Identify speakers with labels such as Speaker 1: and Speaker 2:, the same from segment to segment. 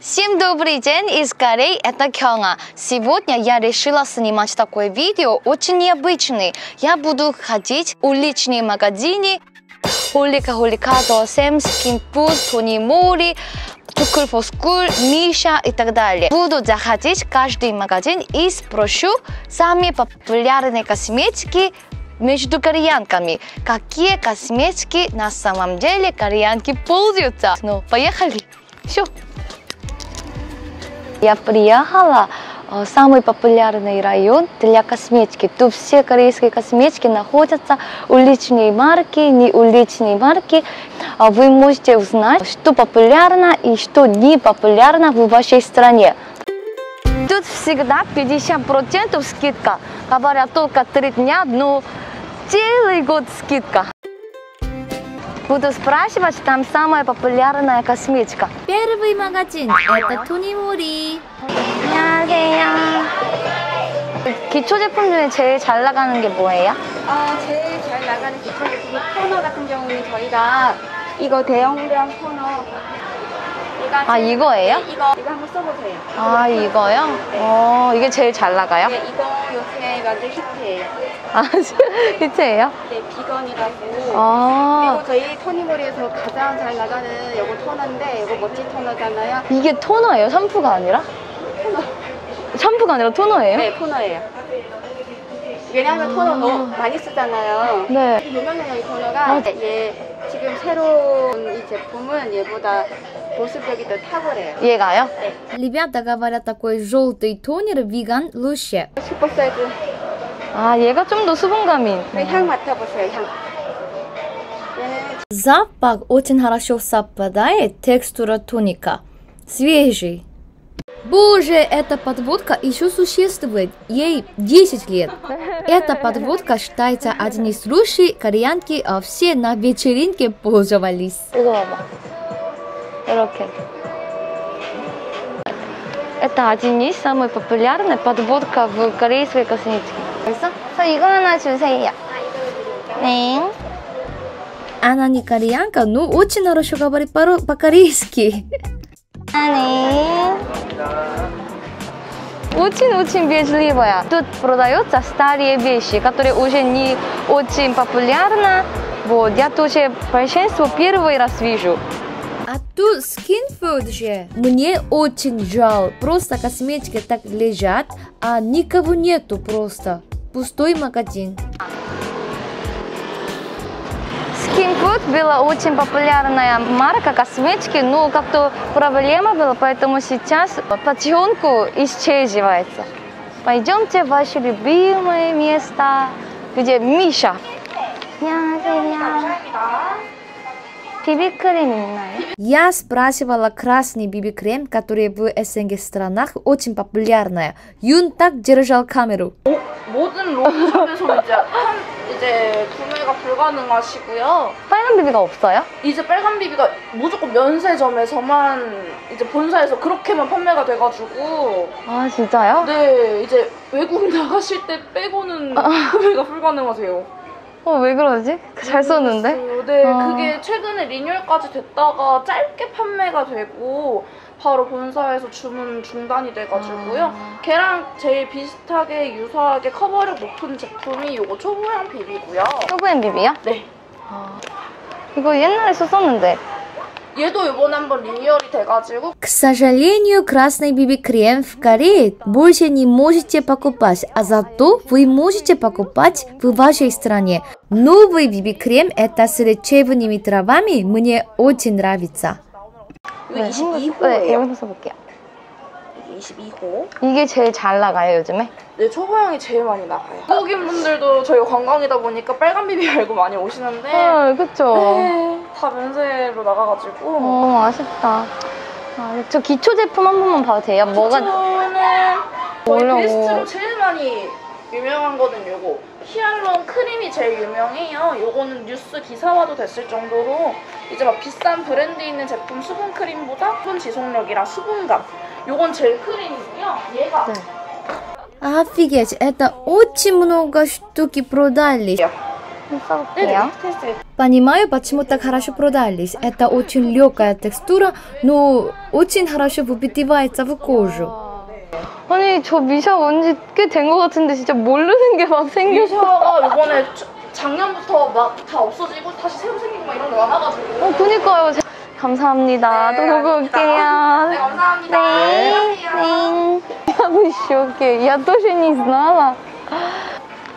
Speaker 1: Всем добрый день из Кореи, это Кёнга. Сегодня я решила снимать такое видео, очень необычный. Я буду ходить в уличные магазины, Холика Холикато, Сэм, Скинфуд, Тони Мори, Тукл Фоскул, Миша и так далее. Буду заходить в каждый магазин и спрошу самые популярные косметики между кореянками. Какие косметики на самом деле кореянки пользуются? Ну, поехали! Все! Я приехала в самый популярный район для косметики. Тут все корейские косметики находятся, уличные марки, не уличные марки. Вы можете узнать, что популярно и что не популярно в вашей стране. Тут всегда 50% скидка. Говорят, только три дня, но целый год скидка. Буду спрашивать, там самая популярная косметика.
Speaker 2: Первый магазин – это 토니모리.
Speaker 1: 안녕하세요. 기초 제품 중에 제일 잘 나가는 게 뭐예요?
Speaker 3: 아, 제일 잘 나가는 기초 제품이 토너 같은 경우는 저희가 이거 대용량 토너 얘가
Speaker 1: 아,
Speaker 3: 제일-
Speaker 1: 이거예요?
Speaker 3: 네, 이거 이거 한번 써보세요.
Speaker 1: 아 이거요? 어 이게 제일 잘 나가요?
Speaker 3: 네, 이거 요새 완전 히트예요.
Speaker 1: 아 히트예요?
Speaker 3: 네, 비건이라고.
Speaker 1: 아
Speaker 3: 그리고 저희 토니모리에서 가장 잘 나가는 요거 토너인데 이거 멋지 토너잖아요.
Speaker 1: 이게 토너예요? 샴푸가 아니라? 샴푸가 아니라 토너예요?
Speaker 3: 네, 토너예요. 왜냐하면 토너 너무 많이 쓰잖아요.
Speaker 1: 네.
Speaker 3: 유명해요 이 토너가.
Speaker 1: 아.
Speaker 3: 얘 지금 새로운 이 제품은 얘보다 보습력이 더 탁월해요.
Speaker 1: 얘가요?
Speaker 2: Ребята говорят, такой желтый тонер виган лучше.
Speaker 3: 슈퍼 사이즈.
Speaker 1: 아 얘가 좀 더 수분감이
Speaker 3: 그
Speaker 1: 있네.
Speaker 3: 향 맡아보세요, 향. 얘는
Speaker 2: Запах очень хорошо совпадает, текстура тоника. Свежий. Боже, эта подводка еще существует. Ей 10 лет. Эта подводка считается одним из лучших кореянки, а все на вечеринке пользовались.
Speaker 1: 이거 봐봐. 이렇게. Это один из самых популярных подводка в корейской косметике. 벌써? 저 이거 하나 주세요. 네.
Speaker 2: Она не кореянка, но очень хорошо говорит по- по-корейски.
Speaker 1: 네. Очень-очень вежливая. Тут продаются старые вещи, которые уже не очень популярны. Вот, я тоже большинство первый раз вижу.
Speaker 2: А тут скинфуд же. Мне очень жаль. Просто косметики так лежат, а никого нету просто. Пустой магазин.
Speaker 1: Skinfood была очень популярная марка косметики, но как-то проблема была, поэтому сейчас потихоньку исчезывается. Пойдемте в ваше любимое место, где Миша. 비비크림 있나요?
Speaker 2: Я спрашивала красный биби-крем, который в СНГ странах очень популярная. Юн так держал камеру.
Speaker 4: 모든 로드샵에서 이제 한 이제 구매가 불가능하시고요.
Speaker 1: 빨간 비비가 없어요?
Speaker 4: 이제 빨간 비비가 무조건 면세점에서만 이제 본사에서 그렇게만 판매가 돼가지고
Speaker 1: 아 진짜요?
Speaker 4: 네 이제 외국 나가실 때 빼고는 구매가 불가능하세요.
Speaker 1: 어 왜 그러지? 잘 썼는데?
Speaker 4: 그래서 네
Speaker 1: 아.
Speaker 4: 그게 최근에 리뉴얼까지 됐다가 짧게 판매가 되고 바로 본사에서 주문 중단이 돼가지고요.
Speaker 1: 아.
Speaker 4: 걔랑 제일 비슷하게 유사하게 커버력 높은 제품이 요거 초보양 비비고요.
Speaker 1: 초보엔 비비요?
Speaker 4: 네.
Speaker 1: 이거 옛날에 썼었는데
Speaker 4: 얘도 이번에 한번 리뉴얼이 돼가지고
Speaker 2: К сожалению, красный биби-крем в Корее больше не можете покупать, а зато вы можете покупать в вашей стране. Новый биби-крем это с лечебными травами мне очень нравится.
Speaker 4: 이거
Speaker 1: 네,
Speaker 4: 22호예요.
Speaker 1: 네, 여기서 써볼게요
Speaker 4: 22호.
Speaker 1: 이게 제일 잘 나가요 요즘에?
Speaker 4: 네, 초보양이 제일 많이 나가요. 한국인 분들도 저희가 관광이다 보니까 빨간 비비 알고 많이 오시는데
Speaker 1: 어 그쵸
Speaker 4: 네, 다 면세로 나가가지고
Speaker 1: 어 아쉽다 아, 저 기초 제품 한 번만 봐도 돼요? 뭐가
Speaker 4: 저는 저희. 베스트로 제일 많이 유명한 거는 요거 히알루론 크림이 제일 유명해요. 요거는 뉴스 기사화도 됐을 정도로 이제 막 비싼 브랜드 있는 제품 수분 크림보다 수분 지속력이랑 수분감 요건 제일 크림이고요. 얘가
Speaker 1: 네.
Speaker 2: Офигеть, это очень много штуки продали.
Speaker 1: 써볼게요.
Speaker 4: 테스트.
Speaker 2: Понимаю, почему так хорошо продались. Это очень легкая текстура, но очень хорошо впитывается в кожу.
Speaker 1: 아니 저 미샤 온지 꽤 된 것 같은데 진짜 모르는 게 막 생겨서
Speaker 4: 미샤가 이번에 저- 작년부터 막 다 없어지고 다시 새로 생기고 막 이런 게 많아가지고.
Speaker 1: 어 그니까요 제- 감사합니다 또 보고 올게요
Speaker 4: 네, 감사합니다.
Speaker 1: 네, 네. Я в шоке. Я тоже не знала.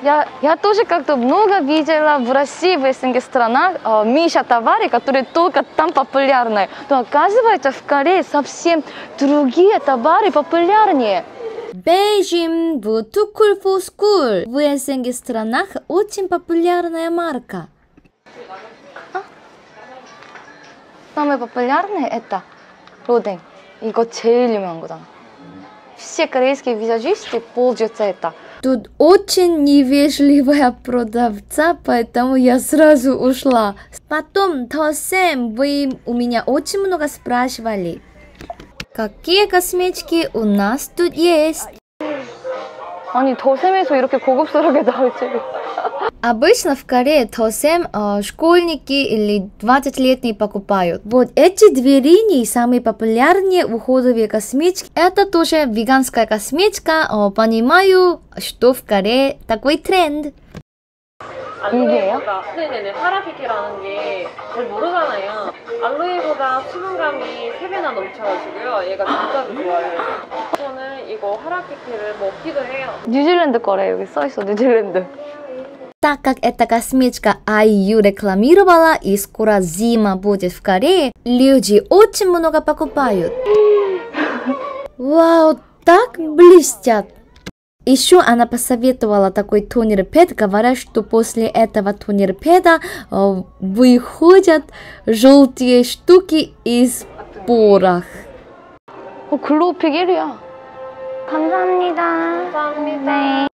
Speaker 1: Я, я тоже как-то много видела в России, в СНГ странах, э, Миша товары, которые только там популярны. Но оказывается, в Корее совсем другие товары популярнее.
Speaker 2: Бейжим в Too Cool for School в СНГ странах очень популярная марка.
Speaker 1: самые популярные это Роден. 이거 제일 유명한 거잖아. Все корейские визажисты пользуются это.
Speaker 2: Тут очень невежливая продавца, поэтому я сразу ушла. Потом, Тосем, вы у меня очень много спрашивали. Какие косметики у нас тут есть?
Speaker 1: 아니 더샘에서 이렇게 고급스럽게 나올 줄이.
Speaker 2: Обычно в Корее Тосем э, школьники или 20-летние покупают. Вот эти две линии самые популярные уходовые косметики. Это тоже веганская косметика. Э, понимаю, что в Корее такой тренд.
Speaker 5: 알로에보다 네네네 하라피키라는 게 잘 모르잖아요. 알로에보다 수분감이 3배나 넘쳐가지고요. 얘가 진짜로 좋아요. 저는 이거 하라피키를 먹기도 해요.
Speaker 1: 뉴질랜드 거래 여기 써 있어 뉴질랜드.
Speaker 2: Так как эта косметика IU рекламировала и скоро зима будет в Корее, люди очень много покупают. Вау, так блестят! Еще она посоветовала такой тонер пед, говоря, что после этого тонер педа э, выходят желтые штуки из порах.
Speaker 1: 어 글로우픽 1위야. 감사합니다.
Speaker 5: 감사합니다.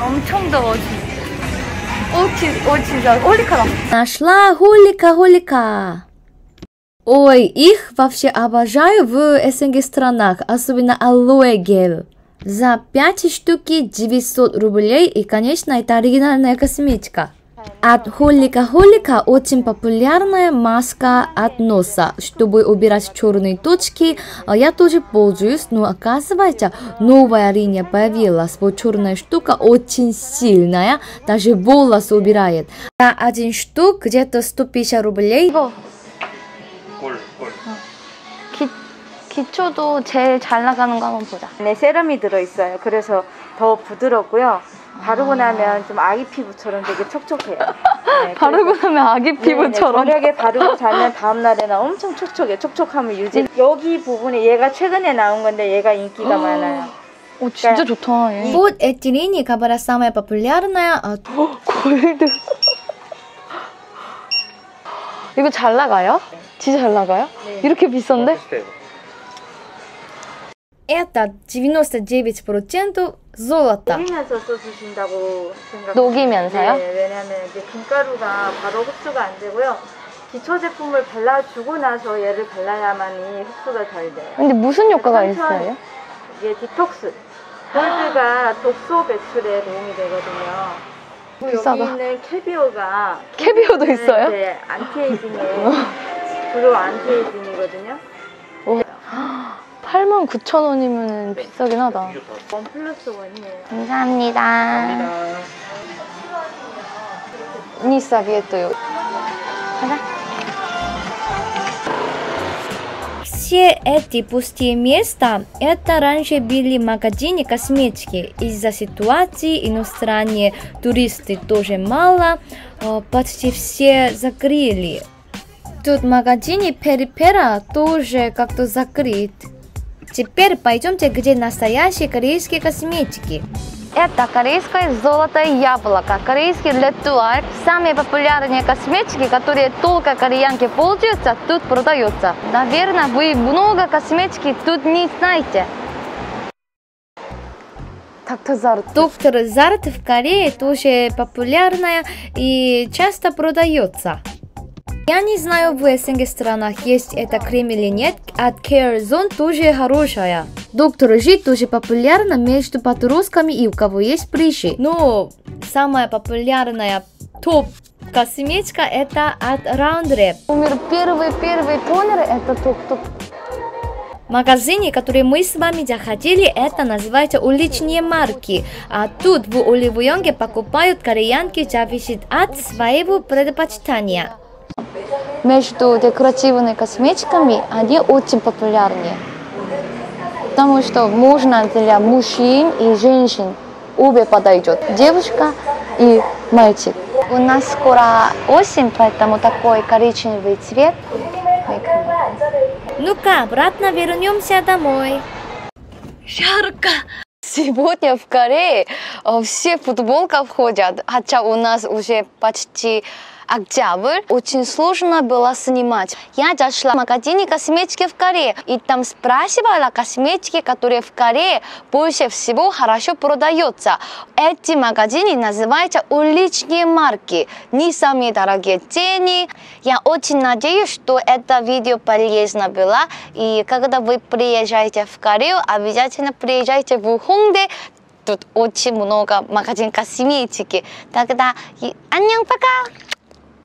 Speaker 1: 엄청 더워 진짜. 오, 진, 오 진짜 올리카다.
Speaker 2: Нашла холика-холика. Ой, их вообще обожаю в СНГ странах, особенно алоэ гель. За 5 штуки 900 рублей и, конечно, это оригинальная косметика. От Холика Холика очень популярная маска от носа, чтобы убирать черные точки. А Я тоже пользуюсь, но оказывается, новая линия появилась. Вот черная штука очень сильная, даже волосы убирает. За один штук где-то 150 рублей.
Speaker 1: 기초도 제일 잘 나가는 거 한번 보자.
Speaker 3: 안에 세럼이 들어있어요. 그래서 더 부드럽고요. 바르고 나면 좀 아기 피부처럼 되게 촉촉해요. 네,
Speaker 1: 바르고
Speaker 3: 그래서-
Speaker 1: 나면 아기
Speaker 3: 네네,
Speaker 1: 피부처럼.
Speaker 3: 저녁에 바르고 자면 다음 날에는 엄청 촉촉해. 촉촉함을 유지. 여기 부분에 얘가 최근에 나온 건데 얘가 인기가 많아요.
Speaker 1: 오 진짜 좋다. 얘.
Speaker 2: Вот эти линии, которая самая популярная, а,
Speaker 1: 골드. 이거 잘 나가요? 진짜 잘 나가요? 이렇게 비싼데?
Speaker 6: 비슷해요.
Speaker 2: это 99% золото.
Speaker 3: 녹이면서 써주신다고 생각.
Speaker 1: 녹이면서요?
Speaker 3: 네, 왜냐하면 이제 김가루가 바로 흡수가 안 되고요. 기초 제품을 발라주고 나서 얘를 발라야만이 흡수가 잘 돼요.
Speaker 1: 근데 무슨 효과가
Speaker 3: 천천히.
Speaker 1: 있어요?
Speaker 3: 이게 디톡스. 골드가 독소 배출에 도움이 되거든요. 그리고
Speaker 1: 비싸다.
Speaker 3: 여기 있는 캐비어가
Speaker 1: 캐비어도 있어요?
Speaker 3: 네, 안티에이징이에요. 주로 안티에이징이거든요.
Speaker 1: 89,000원이면 비싸긴 하다.
Speaker 6: 이게 다
Speaker 3: 원 플러스 원이에요.
Speaker 1: 감사합니다.
Speaker 6: 합니다.
Speaker 1: Не советую.
Speaker 2: Все эти пустые места, это раньше были магазины косметики. Из-за ситуации иностранные туристы тоже мало, э, почти все закрыли. Тут магазины Перипера тоже как-то закрыт. Теперь пойдемте, где настоящие корейские косметики.
Speaker 1: Это корейское золотое яблоко, корейский летуар. Самые популярные косметики, которые только кореянки пользуются, тут продаются. Наверное, вы много косметики тут не знаете. Доктор Зарт.
Speaker 2: Доктор Зарт в Корее тоже популярная и часто продается. Я не знаю, в СНГ странах есть это крем или нет, Care Zone тоже хорошая. Доктор Жи тоже популярна между подростками и у кого есть прыщи. Но самая популярная топ косметика это от Roundrep.
Speaker 1: Умер первый, первый тонер, это топ-топ.
Speaker 2: В магазине, который мы с вами заходили, это называется уличные марки. А тут в Оливуйонге покупают кореянки зависит от своего предпочтения.
Speaker 1: Между декоративными косметиками они очень популярны. Потому что можно для мужчин и женщин обе подойдет. Девушка и мальчик. У нас скоро осень, поэтому такой коричневый цвет.
Speaker 2: Ну-ка, обратно вернемся домой.
Speaker 1: Жарко! Сегодня в Корее э, все в футболках ходят, хотя у нас уже почти октябрь. Очень сложно было снимать. Я зашла в магазине косметики в Корее и там спрашивала косметики, которые в Корее больше всего хорошо продаются. Эти магазины называются уличные марки. Не самые дорогие цены. Я очень надеюсь, что это видео полезно было. И когда вы приезжаете в Корею, обязательно приезжайте в Хонде. Тут очень много магазин косметики. Тогда и 안녕, пока!